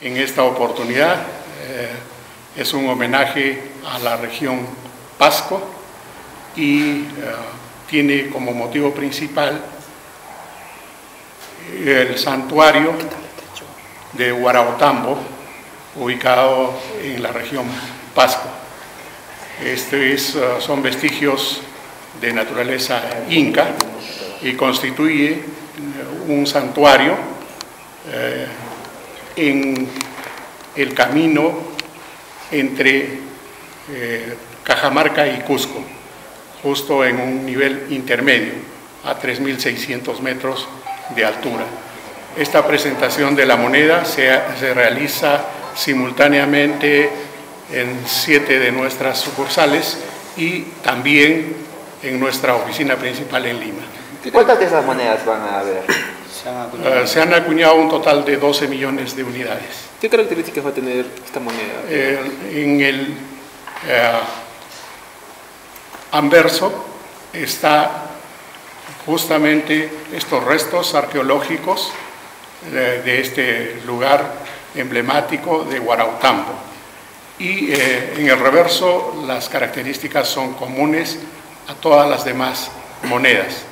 en esta oportunidad. Eh, es un homenaje a la región Pasco y eh, tiene como motivo principal el santuario de Huaraotambo, ubicado en la región Pasco. Estos uh, son vestigios de naturaleza inca y constituye un santuario en el camino entre Cajamarca y Cusco, justo en un nivel intermedio, a 3.600 metros de altura. Esta presentación de la moneda se, se realiza simultáneamente en siete de nuestras sucursales y también en nuestra oficina principal en Lima. ¿Cuántas de esas monedas van a haber? Uh, se han acuñado un total de 12 millones de unidades. ¿Qué características va a tener esta moneda? Eh, en el uh, anverso está justamente estos restos arqueológicos de, de este lugar emblemático de Guarautambo. Y eh, en el reverso las características son comunes a todas las demás monedas.